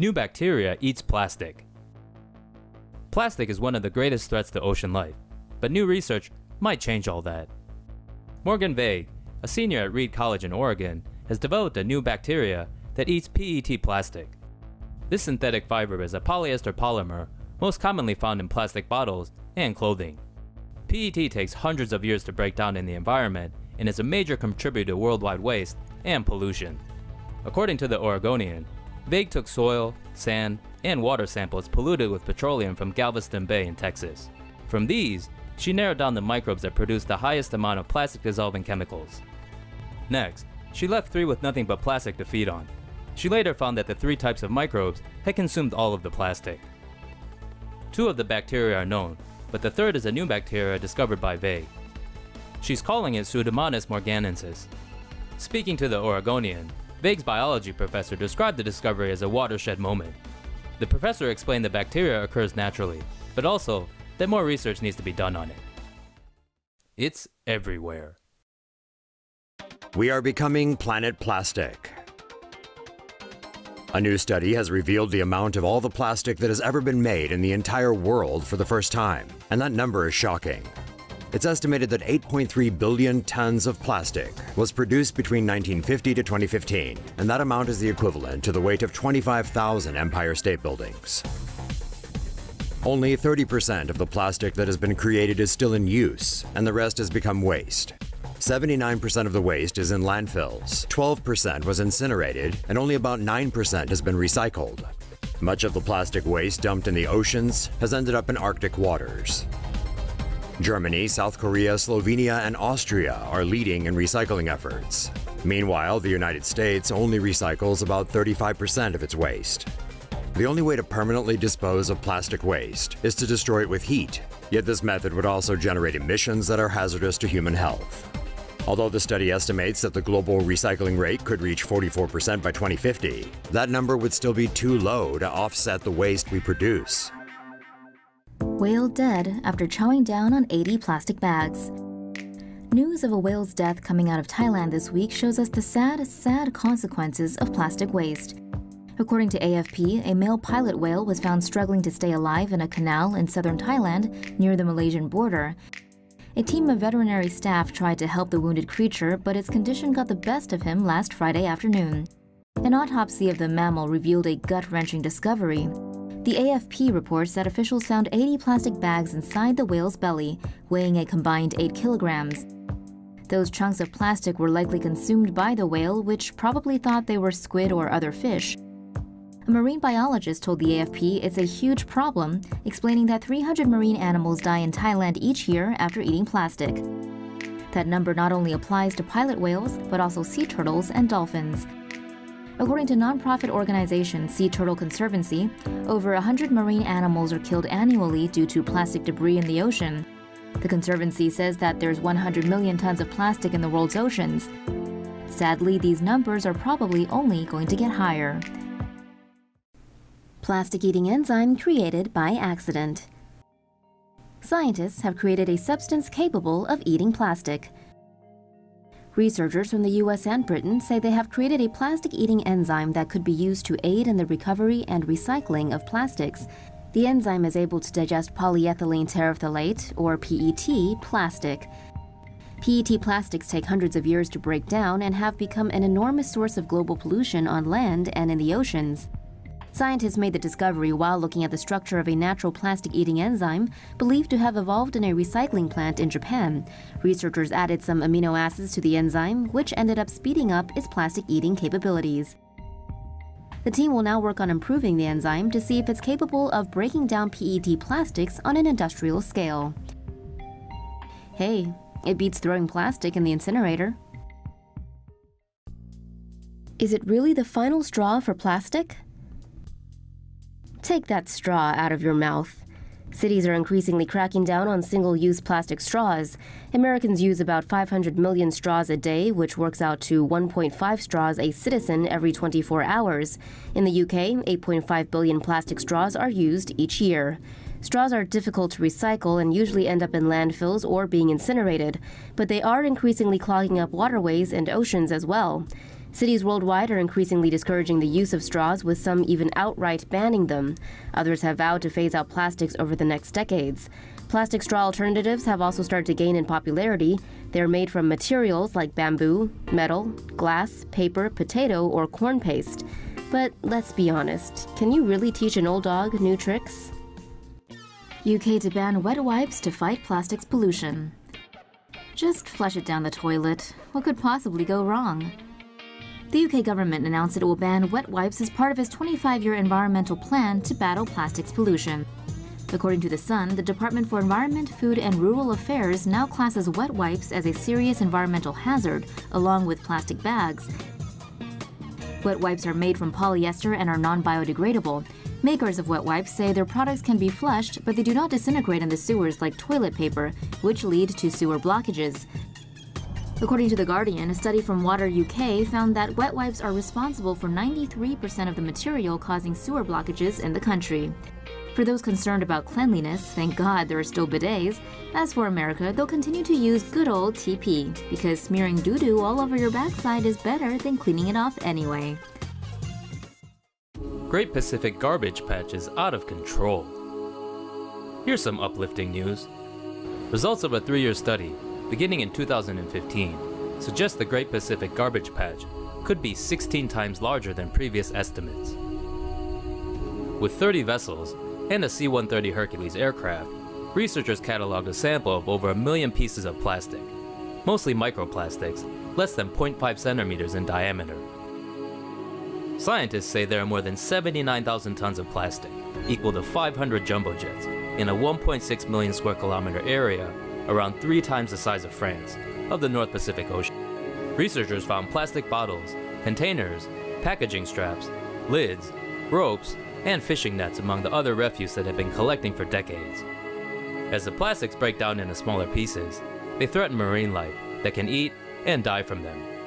New bacteria eats plastic. Plastic is one of the greatest threats to ocean life, but new research might change all that. Morgan Vague, a senior at Reed College in Oregon, has developed a new bacteria that eats PET plastic. This synthetic fiber is a polyester polymer most commonly found in plastic bottles and clothing. PET takes hundreds of years to break down in the environment and is a major contributor to worldwide waste and pollution. According to the Oregonian, Vague took soil, sand, and water samples polluted with petroleum from Galveston Bay in Texas. From these, she narrowed down the microbes that produce the highest amount of plastic dissolving chemicals. Next, she left three with nothing but plastic to feed on. She later found that the three types of microbes had consumed all of the plastic. Two of the bacteria are known, but the third is a new bacteria discovered by Vague. She's calling it Pseudomonas morganensis. Speaking to the Oregonian, Vague's biology professor described the discovery as a watershed moment. The professor explained that bacteria occurs naturally, but also that more research needs to be done on it. It's everywhere. We are becoming planet plastic. A new study has revealed the amount of all the plastic that has ever been made in the entire world for the first time, and that number is shocking. It's estimated that 8.3 billion tons of plastic was produced between 1950 to 2015, and that amount is the equivalent to the weight of 25,000 Empire State Buildings. Only 30% of the plastic that has been created is still in use, and the rest has become waste. 79% of the waste is in landfills, 12% was incinerated, and only about 9% has been recycled. Much of the plastic waste dumped in the oceans has ended up in Arctic waters. Germany, South Korea, Slovenia, and Austria are leading in recycling efforts. Meanwhile, the United States only recycles about 35% of its waste. The only way to permanently dispose of plastic waste is to destroy it with heat, yet this method would also generate emissions that are hazardous to human health. Although the study estimates that the global recycling rate could reach 44% by 2050, that number would still be too low to offset the waste we produce. Whale dead after chowing down on 80 plastic bags. News of a whale's death coming out of Thailand this week shows us the sad, sad consequences of plastic waste. According to AFP, a male pilot whale was found struggling to stay alive in a canal in southern Thailand near the Malaysian border a team of veterinary staff tried to help the wounded creature, but its condition got the best of him last Friday afternoon. An autopsy of the mammal revealed a gut-wrenching discovery. The AFP reports that officials found 80 plastic bags inside the whale's belly, weighing a combined 8 kilograms. Those chunks of plastic were likely consumed by the whale, which probably thought they were squid or other fish. A marine biologist told the AFP it's a huge problem, explaining that 300 marine animals die in Thailand each year after eating plastic. That number not only applies to pilot whales, but also sea turtles and dolphins. According to nonprofit organization Sea Turtle Conservancy, over 100 marine animals are killed annually due to plastic debris in the ocean. The Conservancy says that there's 100 million tons of plastic in the world's oceans. Sadly, these numbers are probably only going to get higher plastic-eating enzyme created by accident. Scientists have created a substance capable of eating plastic. Researchers from the US and Britain say they have created a plastic-eating enzyme that could be used to aid in the recovery and recycling of plastics. The enzyme is able to digest polyethylene terephthalate, or PET, plastic. PET plastics take hundreds of years to break down and have become an enormous source of global pollution on land and in the oceans. Scientists made the discovery while looking at the structure of a natural plastic-eating enzyme believed to have evolved in a recycling plant in Japan. Researchers added some amino acids to the enzyme, which ended up speeding up its plastic-eating capabilities. The team will now work on improving the enzyme to see if it's capable of breaking down PET plastics on an industrial scale. Hey, it beats throwing plastic in the incinerator. Is it really the final straw for plastic? Take that straw out of your mouth. Cities are increasingly cracking down on single use plastic straws. Americans use about 500 million straws a day, which works out to 1.5 straws a citizen every 24 hours. In the UK, 8.5 billion plastic straws are used each year. Straws are difficult to recycle and usually end up in landfills or being incinerated, but they are increasingly clogging up waterways and oceans as well. Cities worldwide are increasingly discouraging the use of straws, with some even outright banning them. Others have vowed to phase out plastics over the next decades. Plastic straw alternatives have also started to gain in popularity. They are made from materials like bamboo, metal, glass, paper, potato, or corn paste. But let's be honest, can you really teach an old dog new tricks? UK to ban wet wipes to fight plastics pollution. Just flush it down the toilet. What could possibly go wrong? The UK government announced it will ban wet wipes as part of its 25 year environmental plan to battle plastics pollution. According to The Sun, the Department for Environment, Food and Rural Affairs now classes wet wipes as a serious environmental hazard, along with plastic bags. Wet wipes are made from polyester and are non biodegradable. Makers of wet wipes say their products can be flushed, but they do not disintegrate in the sewers like toilet paper, which lead to sewer blockages. According to The Guardian, a study from Water UK found that wet wipes are responsible for 93% of the material causing sewer blockages in the country. For those concerned about cleanliness, thank God there are still bidets. As for America, they'll continue to use good old TP, because smearing doo doo all over your backside is better than cleaning it off anyway. Great Pacific garbage patch is out of control. Here's some uplifting news. Results of a three year study, beginning in 2015, suggests the Great Pacific garbage patch could be 16 times larger than previous estimates. With 30 vessels and a C 130 Hercules aircraft, researchers cataloged a sample of over a million pieces of plastic, mostly microplastics, less than 0.5 centimeters in diameter. Scientists say there are more than 79,000 tons of plastic, equal to 500 jumbo jets, in a 1.6 million square kilometer area, around three times the size of France, of the North Pacific Ocean. Researchers found plastic bottles, containers, packaging straps, lids, ropes, and fishing nets among the other refuse that have been collecting for decades. As the plastics break down into smaller pieces, they threaten marine life that can eat and die from them.